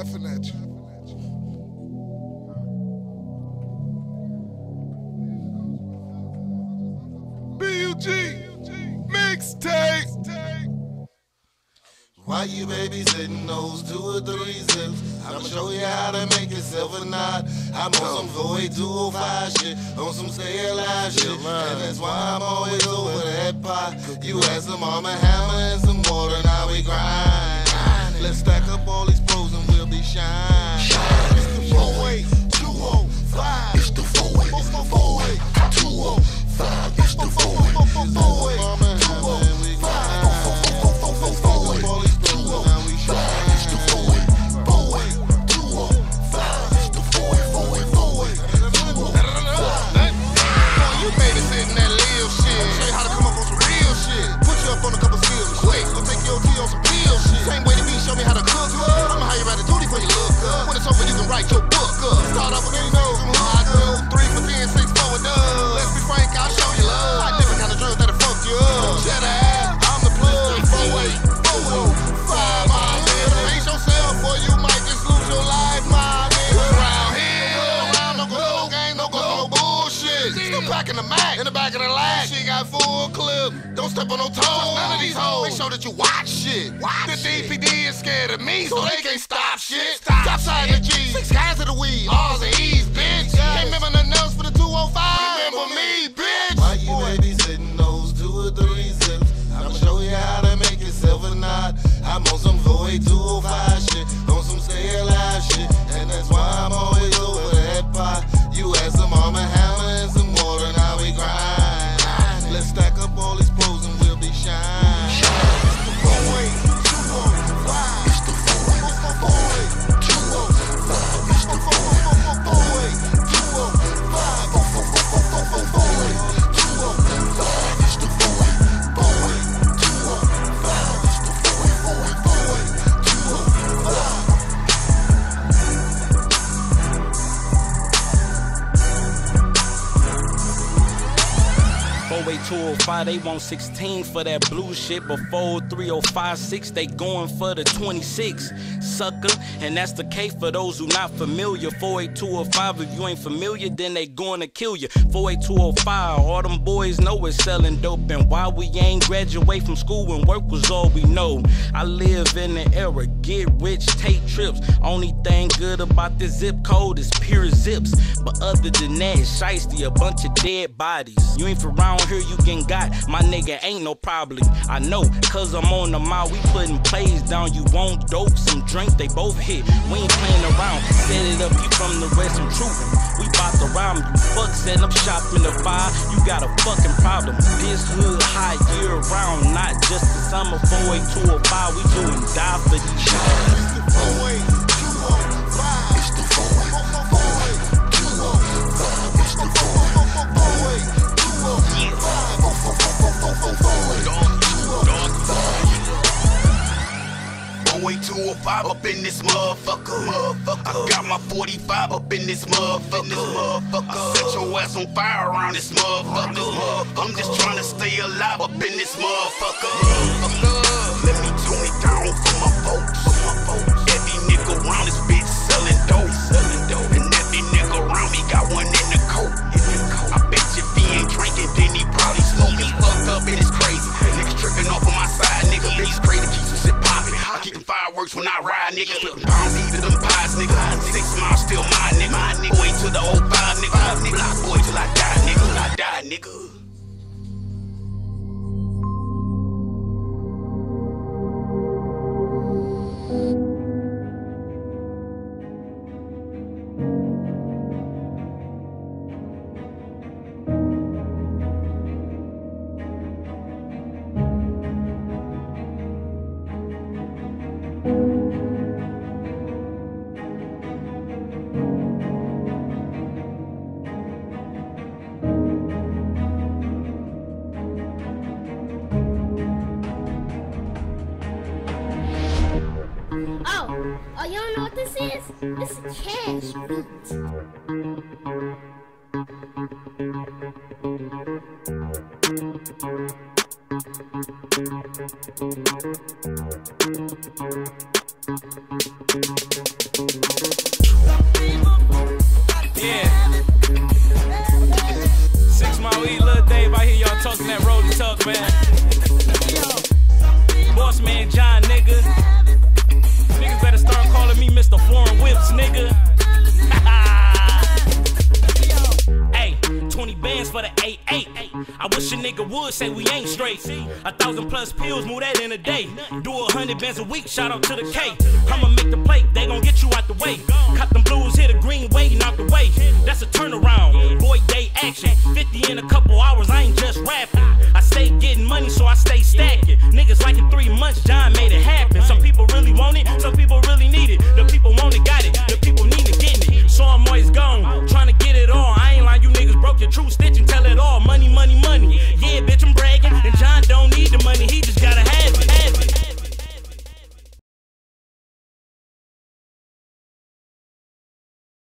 laughing at you. B-U-G, mixtape. Why you babysitting those two or three zips? I'ma show you how to make yourself a knot. I'm on some 48205 shit, on some stay alive shit. And that's why I'm always over that pot. You had some Arm & Hammer and some water, now we grind. Let's stack up all these be shine. It's the 48205. It's the 48205. It's the write your book up. Start off with you know some high do. Three for ten, six for a dub. Let's be frank, I'll show you love. Like different kind of drugs that'll fuck you up. Shut up, I'm the plug. Four eight, four oh, five, my nigga. Pace yourself or you might just lose your life, my nigga. Around here, around no go gang, no go no bullshit. Still packing the Mac in the back of the lag. She got full clip. Don't step on no toes. None of these hoes. Make sure that you watch shit. The DPD is scared of me, so they can't stop shit. Stop sign the G. Six guys of the weed. R's and E's, bitch. Can't remember nothing else for the 205. Remember me, bitch. Why you babysitting those two or three zips? I'ma show you how to make yourself a knot. I'm on some 48205 shit, on some stay alive shit, and that's why I'm always over that pot. You had some Arm & Hammer 48205, they want 16 for that blue shit. But 43056, they going for the 26. Sucker, and that's the case for those who not familiar. 48205, if you ain't familiar, then they going to kill you. 48205, all them boys know it's selling dope. And why we ain't graduate from school when work was all we know. I live in the era, get rich, take trips. Only thing good about this zip code is pure zips. But other than that, shiesty, a bunch of dead bodies. You ain't from around here, you can got. My nigga ain't no problem. I know, cause I'm on the mile, we putting plays down. You want dope, some drink, they both hit. We ain't playing around. Set it up, you from the rest, some true. We bout to rhyme, you fuck, setting up shop in the fire. You got a fucking problem. This hood hot year round, not just the summer 48205. We doing die for these 48205 up in this motherfucker. motherfucker. I got my 45 up in this motherfucker. motherfucker. I set your ass on fire around this motherfucker. I'm just trying to stay alive up in this motherfucker. motherfucker. Let me tune it down for my folks. Every nigga around this fireworks when I ride, nigga. Flipping pounds, eating them pies, nigga. Six miles still my nigga. Way to the old five, nigga. Block boy till I die, nigga. Till I die, nigga. Oh, y'all know what this is? This is Cash Beat. Yeah. Six Mile E, little Dave, I hear y'all talking that road and talk, man. nigga. hey, 20 bands for the 8-8. I wish a nigga would say we ain't straight. A thousand plus pills, move that in a day. Do a hundred bands a week, shout out to the K. I'ma make the plate, they gon' get you out the way. Cut them blues, hit a green way, knock the way. That's a turnaround, boy day action. 50 in a couple hours, I ain't just rapping. I stay getting money, so I stay stacking.